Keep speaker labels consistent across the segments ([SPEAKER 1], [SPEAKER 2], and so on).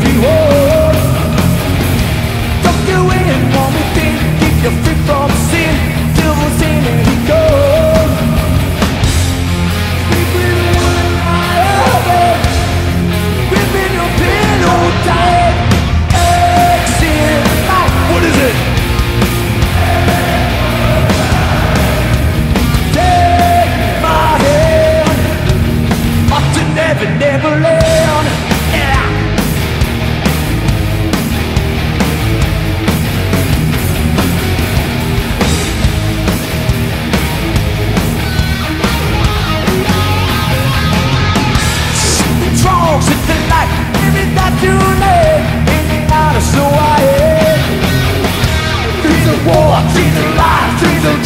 [SPEAKER 1] if you want.
[SPEAKER 2] Diesel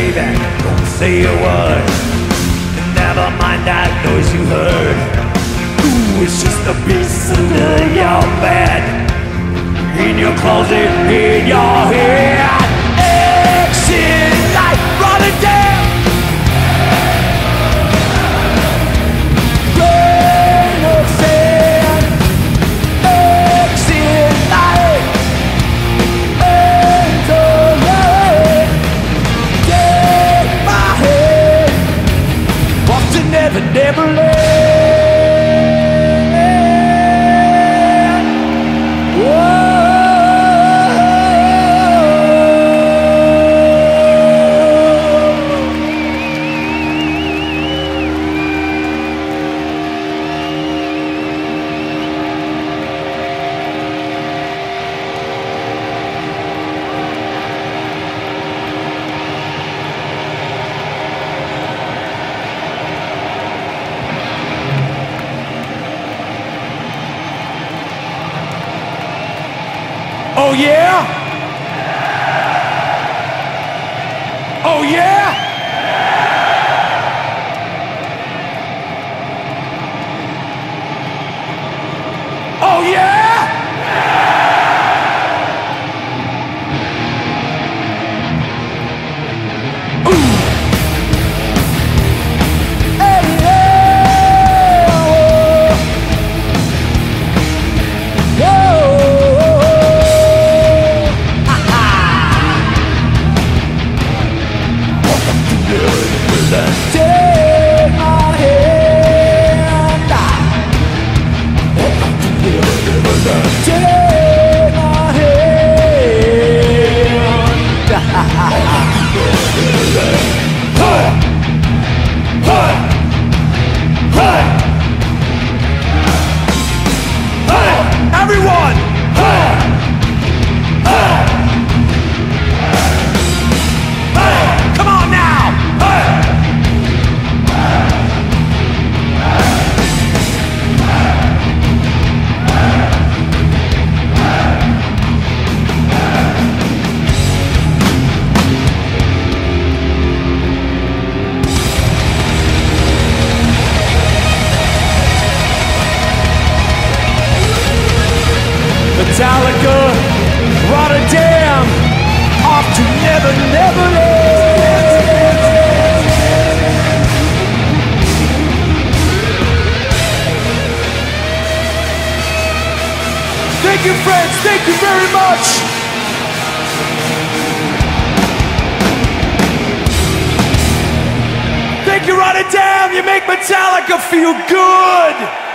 [SPEAKER 2] say that, don't say a word. Never mind that noise you heard. Ooh, it's just a piece under your bed. In your closet, in your head. Exit life, running down Oh yeah? Oh yeah? Oh yeah? Whoa! you very much. Thank you're on you make Metallica feel good.